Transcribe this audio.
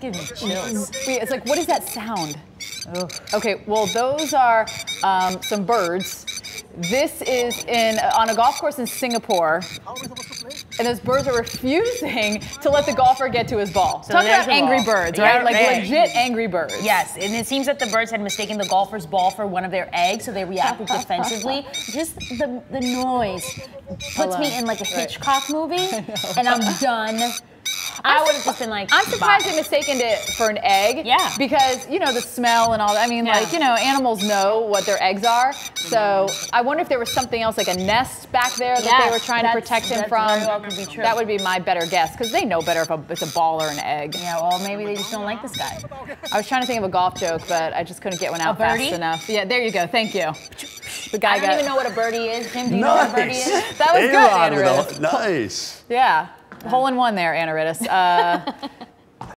Give me chills. Wait, it's like, what is that sound? Okay, well, those are um, some birds. This is in on a golf course in Singapore, and those birds are refusing to let the golfer get to his ball. So Talk about angry ball. birds, Yeah, right? Like right. legit angry birds. Yes, and it seems that the birds had mistaken the golfer's ball for one of their eggs, so they reacted defensively. Just the, the noise puts me in like a Hitchcock movie, and I'm done. I would have just been like, I'm surprised bye. they mistaken it for an egg. Yeah. Because, you know, the smell and all that. I mean, Yeah. like, you know, animals know what their eggs are. So mm-hmm. I wonder if there was something else, like a nest back there that Yes, they were trying to protect him from. very well could be true. That would be my better guess, because they know better if a, it's a ball or an egg. Yeah, well, maybe they just don't like this guy. I was trying to think of a golf joke, but I just couldn't get one out fast enough. Yeah, there you go. Thank you. The guy I don't got even know what a birdie is. Jim, do you know what a birdie is? That was good, A-Rod with Anaritis. a- Nice. Yeah. Hole in one there, Anaritis. Uh,